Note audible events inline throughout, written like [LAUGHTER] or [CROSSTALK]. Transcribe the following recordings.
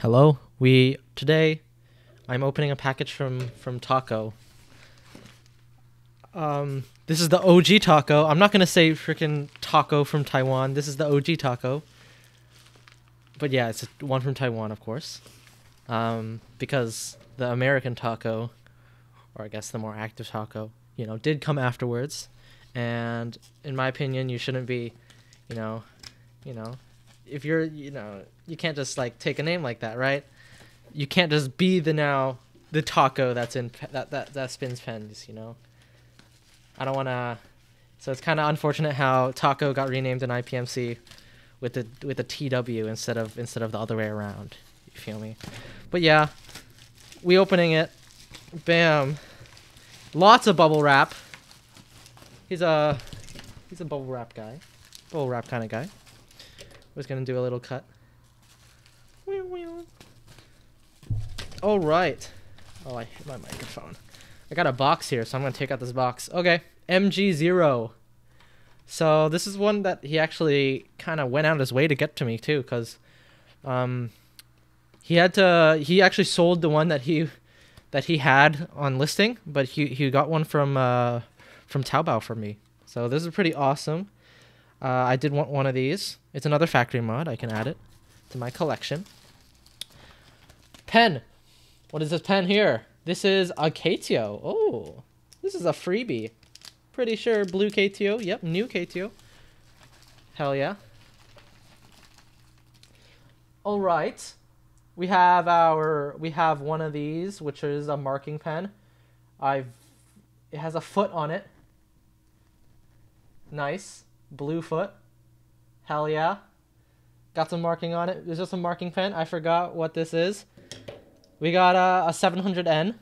Hello. We today I'm opening a package from from Taco. Um this is the OG taco. I'm not to say freaking taco from Taiwan. This is the OG taco. But yeah, it's one from Taiwan, of course. Um because the American taco or I guess the more active taco, you know, did come afterwards. And in my opinion, you shouldn't be, you know, you know, if you're, you know, you can't just like take a name like that, right? You can't just be the now the taco that's in that that that spins pens, you know. I don't want to. So it's kind of unfortunate how taco got renamed in IPMC with the with the TW instead of instead of the other way around. You feel me? But yeah, we opening it. Bam. Lots of bubble wrap. He's a he's a bubble wrap guy. Bubble wrap kind of guy. Was gonna do a little cut. All right. Oh, I hit my microphone. I got a box here, so I'm gonna take out this box. Okay, MG0. So this is one that he actually kind of went out of his way to get to me too, cause um, he had to. He actually sold the one that he that he had on listing, but he he got one from uh from Taobao for me. So this is pretty awesome. Uh, I did want one of these. It's another factory mod. I can add it to my collection. Pen. What is this pen here? This is a KTO. Oh, this is a freebie. Pretty sure blue KTO. Yep, new KTO. Hell yeah. All right. We have our we have one of these, which is a marking pen. I've it has a foot on it. Nice. Blue foot. Hell yeah. Got some marking on it. There's just a marking pen. I forgot what this is. We got a, a 700N.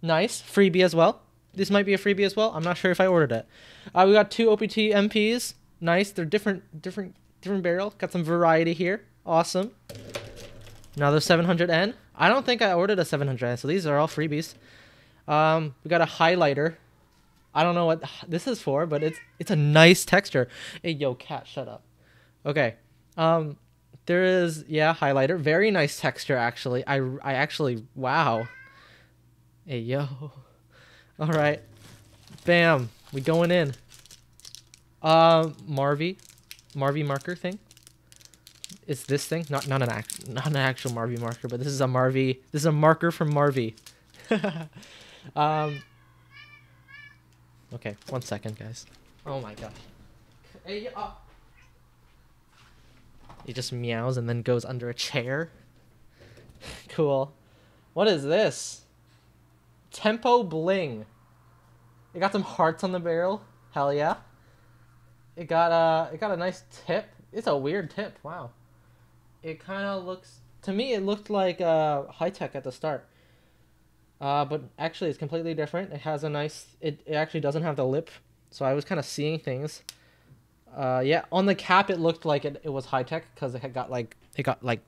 Nice. Freebie as well. This might be a freebie as well. I'm not sure if I ordered it. Uh, we got two OPT MPs. Nice. They're different, different, different barrel. Got some variety here. Awesome. Another 700N. I don't think I ordered a 700N, so these are all freebies. Um, we got a highlighter. I don't know what this is for, but it's it's a nice texture. Hey, yo, cat, shut up. Okay. Um, there is yeah highlighter, very nice texture actually. I I actually wow. Hey yo. [LAUGHS] All right. Bam. We going in. Um, Marvy, Marvy marker thing. Is this thing not not an act not an actual Marvy marker, but this is a Marvy. This is a marker from Marvy. [LAUGHS] um. Okay, one second, guys. Oh my gosh. Hey, uh. He just meows and then goes under a chair. [LAUGHS] cool. What is this? Tempo Bling. It got some hearts on the barrel. Hell yeah. It got a it got a nice tip. It's a weird tip. Wow. It kind of looks to me it looked like uh high tech at the start. Uh, but actually it's completely different. It has a nice it, it actually doesn't have the lip. So I was kind of seeing things. Uh, yeah, on the cap it looked like it, it was high tech because it had got like it got like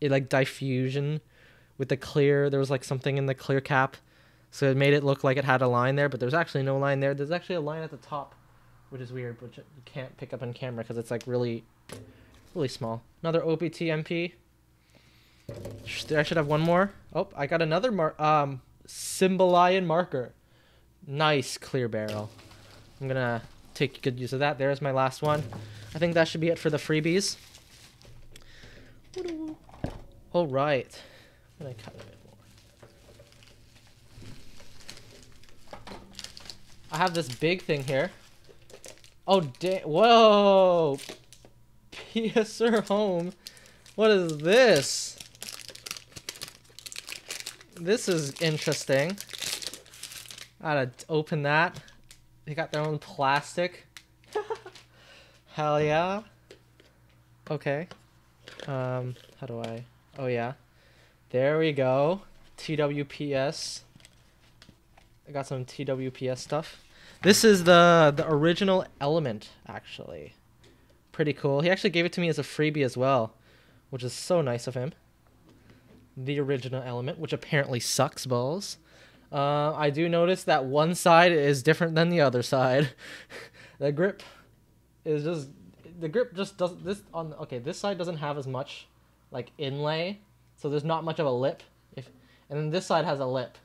it like diffusion with the clear. There was like something in the clear cap, so it made it look like it had a line there, but there's actually no line there. There's actually a line at the top, which is weird, which you can't pick up on camera because it's like really, really small. Another OPT MP. I should have one more. Oh, I got another mar um Symbolion marker. Nice clear barrel. I'm gonna take good use of that. There's my last one. I think that should be it for the freebies. All right. I'm gonna cut a bit more. I have this big thing here. Oh, damn! whoa! [LAUGHS] PSR home. What is this? This is interesting. I gotta open that. They got their own plastic. [LAUGHS] Hell yeah. Okay. Um, how do I? Oh yeah. There we go. TWPS. I got some TWPS stuff. This is the the original element actually. Pretty cool. He actually gave it to me as a freebie as well, which is so nice of him. The original element, which apparently sucks balls. Uh, I do notice that one side is different than the other side. [LAUGHS] the grip is just the grip just doesn't this on okay this side doesn't have as much like inlay. So there's not much of a lip. If and then this side has a lip.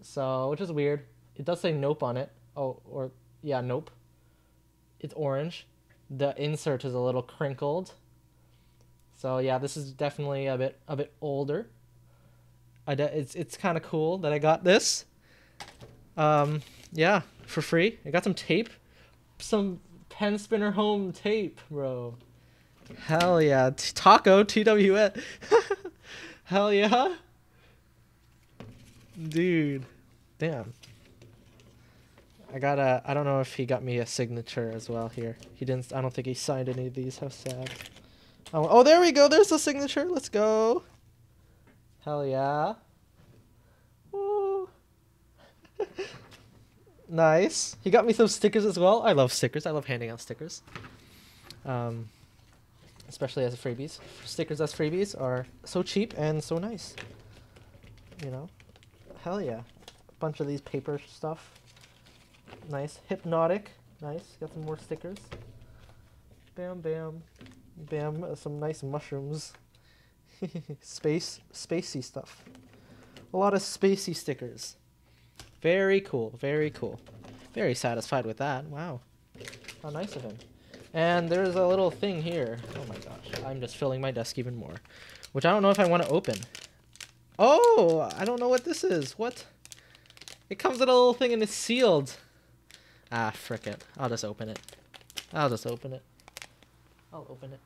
So which is weird. It does say nope on it. Oh, or yeah, nope. It's orange. The insert is a little crinkled. So yeah, this is definitely a bit a bit older. I de- it's it's kind of cool that I got this. Um, yeah, for free. I got some tape, some pen spinner home tape, bro. Hell yeah, T- taco TWS. [LAUGHS] Hell yeah, dude. Damn. I got a. I don't know if he got me a signature as well here. He didn't. I don't think he signed any of these. How sad. Oh, oh there we go. There's the signature. Let's go. Hell yeah. [LAUGHS] Nice. He got me some stickers as well. I love stickers. I love handing out stickers. Um, especially as a freebies. Stickers as freebies are so cheap and so nice. You know? Hell yeah. A bunch of these paper stuff. Nice. Hypnotic. Nice. Got some more stickers. Bam, bam. Bam. Some nice mushrooms. [LAUGHS] Space, spacey stuff. A lot of spacey stickers. Very cool. Very cool. Very satisfied with that. Wow. How nice of him. And there's a little thing here. Oh my gosh. I'm just filling my desk even more. Which I don't know if I want to open. Oh, I don't know what this is. What? It comes in a little thing and it's sealed. Ah, frick it. I'll just open it. I'll just open it. I'll open it.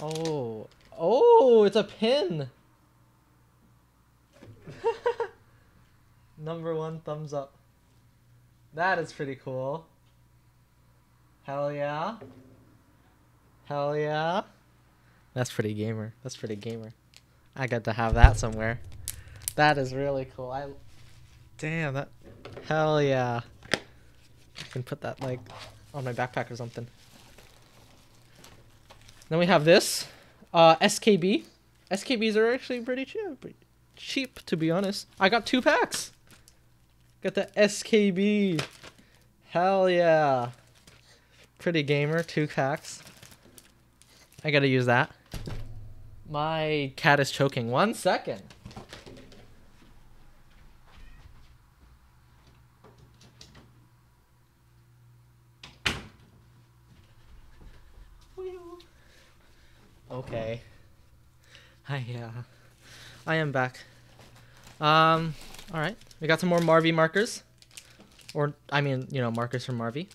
Oh. Oh, it's a pin. [LAUGHS] Number one thumbs up. That is pretty cool. Hell yeah. Hell yeah. That's pretty gamer. That's pretty gamer. I got to have that somewhere. That is really cool. I Damn, that Hell yeah. I can put that like on my backpack or something. Then we have this. Uh SKB. SKBs are actually pretty cheap. Pretty cheap to be honest. I got two packs. Got the SKB. Hell yeah. Pretty gamer, two packs. I gotta use that. My cat is choking. One second. Okay. Hi, yeah. I am back. Um, alright. We got some more Marvy markers. Or, I mean, you know, markers from Marvy.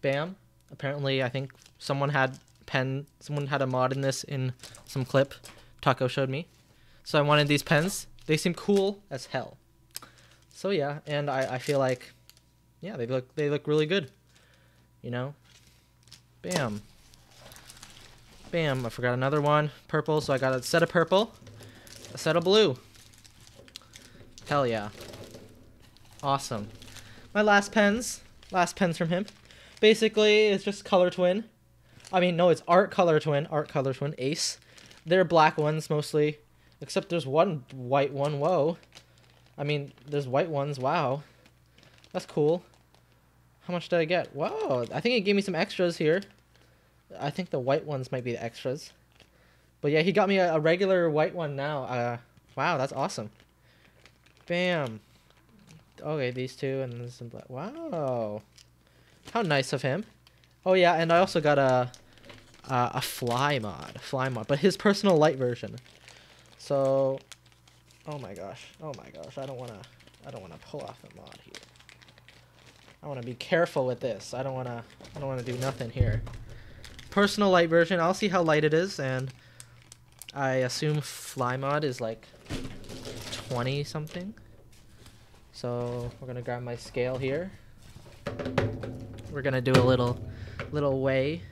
Bam. Apparently, I think someone had pen, someone had a mod in this in some clip Taco showed me. So I wanted these pens. They seem cool as hell. So yeah, and I, I feel like, yeah, they look they look really good. You know, bam, bam. I forgot another one, purple. So I got a set of purple, a set of blue. Hell yeah, awesome. My last pens, last pens from him. Basically, it's just color twin. I mean, no, it's art color twin, art color twin, ace. They're black ones mostly, except there's one white one. Whoa. I mean, there's white ones. Wow. That's cool. How much did I get? Wow, I think he gave me some extras here. I think the white ones might be the extras. But yeah, he got me a, a regular white one now. Uh, wow, that's awesome. Bam. Okay, these two and this some black. Wow. How nice of him. Oh yeah, and I also got a a fly mod, fly mod, but his personal light version. So, oh my gosh, oh my gosh, I don't wanna, I don't wanna pull off the mod here. I wanna be careful with this. I don't wanna, I don't wanna do nothing here. Personal light version. I'll see how light it is, and I assume fly mod is like 20 something. So we're gonna grab my scale here. We're gonna do a little, little weigh.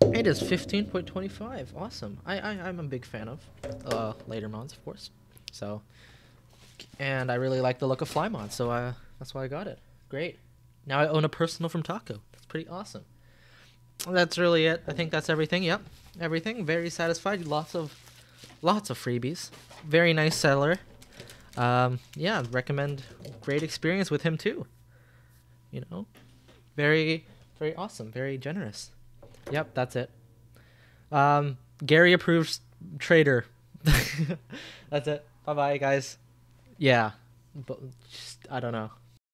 It is 15.25. Awesome. I, I, I'm a big fan of uh, later mods, of course. So, and I really like the look of Fly mod, so uh, that's why I got it. Great. Now I own a personal from Taco. That's pretty awesome. That's really it. I think that's everything. Yep, everything. Very satisfied. Lots of, lots of freebies. Very nice seller. um, yeah, recommend great experience with him too. You know, very, very awesome, very generous. Yep, that's it. Um, Gary approves trader. [LAUGHS] that's it. Bye bye, guys. Yeah, but just, I don't know.